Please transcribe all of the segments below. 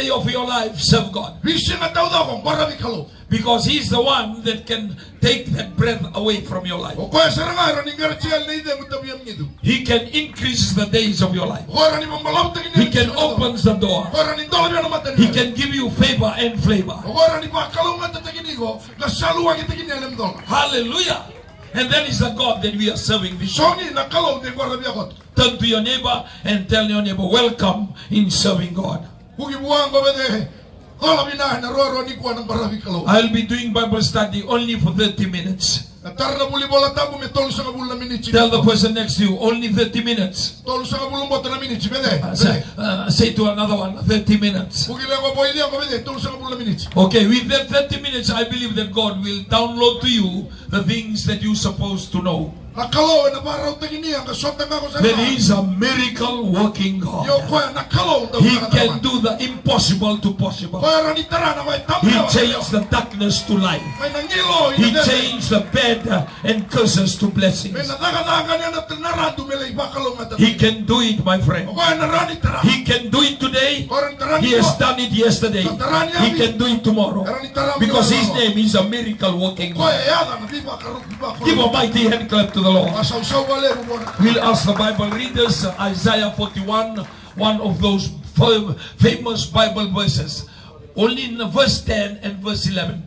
day of your life, serve God. Visinga tau daw kong para bikalo. Because He's the one that can take that breath away from your life. O kaya saranga rani garchial na ide mutabiyam nidu. He can increase the days of your life. O rani mamalaw tagin He can open the door. O rani dolo biya naman He can give you favor and flavor. O rani bakalo nga tagin nigo. Nasaluwa kita gini alam dolo. Hallelujah. And that is the God that we are serving this Songi nakalo de para biyakot. Turn to your neighbor and tell your neighbor, welcome in serving God. Hugi buwang ko bede. Kola binahin na roro ni kuwa ng para bikalo. I'll be doing Bible study only for 30 minutes. Natar na buli bola tabu me tolu sa kabul. Tell the person next to you, only 30 minutes. Tolu sa kabul mo na minitsi bede. Uh, say, uh, say to another one, 30 minutes. Hugi lang ko boy ko bede. Tolu sa kabul na minitsi. Okay, with that 30 minutes, I believe that God will download to you the things that you're supposed to know. Nakalo na para tagin niya kasota nga ko sa. That He a miracle working God. kuya nakalo daw. He can do the impossible to possible. Kuya rani tara na may tamu. He changed the darkness to light. He eh. changed the bad and curses to blessings. May nadagadagan niya na tinarado may lai bakalo nga He can do it, my friend. Kuya na rani tara. He can do it today. He has done it yesterday. He can do it tomorrow. Because his name is a miracle working God. yada na di bakalo di bakalo. Give a mighty hand clap to the Lord. Mo muna. We'll ask the Bible readers Isaiah 41, one of those famous Bible verses. Only in verse 10 and verse 11.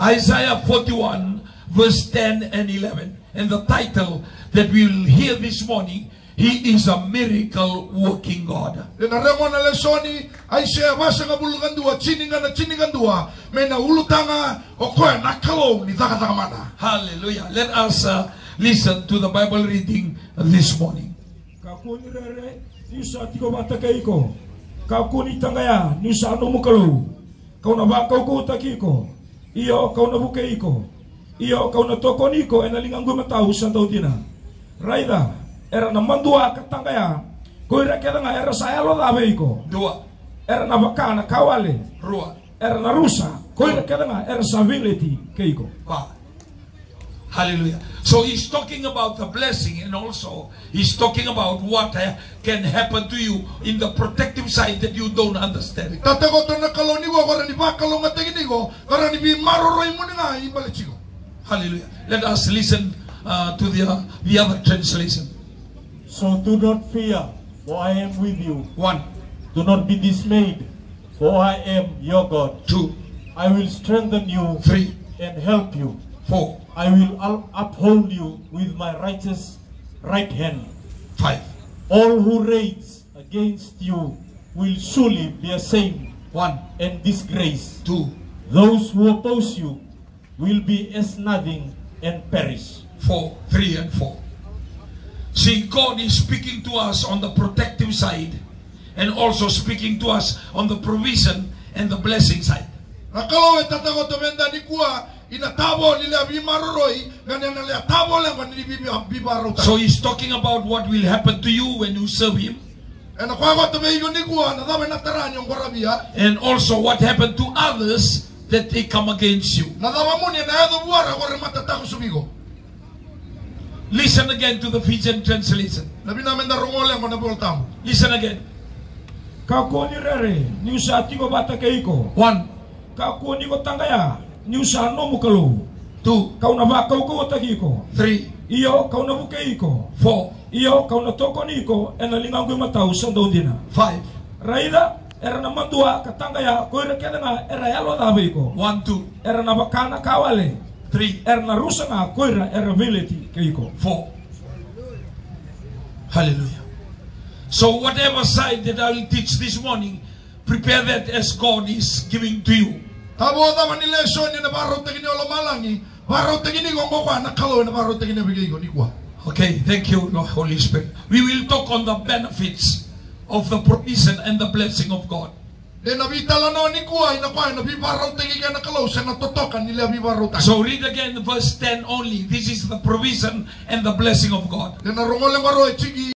Isaiah 41, verse 10 and 11. And the title that we will hear this morning, He is a miracle working God. Dinaremo na lesoni ay siya basa nga bulugan dua, chiningan na chiningan dua, may naulutanga o kuya nakalo ni taka mana. Hallelujah. Let us uh, listen to the Bible reading this morning. Kau na bakaw ko takiko. Iyo, kau na buke iko. Iyo, kau na toko niko, e nalingang gumatau sa tao dina. Raida, era na mandua katangaya. Kau ira kaya nga, era sa elo dabe iko. Dua, Era na baka na kawale. rua, Era na rusa. Kau ira nga, era sa vileti keiko. Wow. Hallelujah. So he's talking about the blessing and also he's talking about what uh, can happen to you in the protective side that you don't understand. Tatago to nakalo ni go, kora ni bakalo nga tingin ni go, kora ni bi maroroy mo ni nga, ibalichigo. Hallelujah. Let us listen uh, to the, uh, the other translation. So do not fear, for I am with you. One, Do not be dismayed, for I am your God. two, I will strengthen you three, and help you. four, I will uphold you with my righteous right hand. five. All who rage against you will surely be ashamed One, and disgraced. two, Those who oppose you will be as nothing and perish. four, three, and four. See, God is speaking to us on the protective side and also speaking to us on the provision and the blessing side. Nakalo tatago ni kuwa, inatabo nila bi maroroy, ganyan na liya tabo lang kung ni bi bi baro ta. So he's talking about what will happen to you when you serve him E nakuha ko to me yun ni kuwa, nadamay nataran yung korabia, and also what happened to others that they come against you. nadama mo niya na edo buwara, kora matatako sumigo. Listen again to the Fijian translation. Labi namin na rungolang kung nabultamo. Listen again. Kakuni rere, ni sa tiko bata keiko. One, Kakuni ko tangaya, ni sa ano mo kalu. two, Kau na bakaw ko tagi three, Iyo, kau na buke iko. four, Iyo, kau na toko niko, e nalingang matau sa dina. five, Raida, era na mandua, katangaya, ko ira kaya nga, era yalo dabe ko. one, two, Era na bakana kawale, three, era na rusa nga, ko ira, era vileti keiko. four. Hallelujah. So whatever side that I will teach this morning, prepare that as God is giving to you. Tabo tama ni lesson ni na baro tagi ni olo malangi, baro tagini gongo kwa nakalo na baro tagi ni bigay ko ni kwa. Okay, thank you, Lord, Holy Spirit. We will talk on the benefits of the provision and the blessing of God. De nabitala no ni kwa ina kwa na bibaro tagi ka nakalo sa natotokan nila bibaro tagi. So read again verse 10 only. This is the provision and the blessing of God.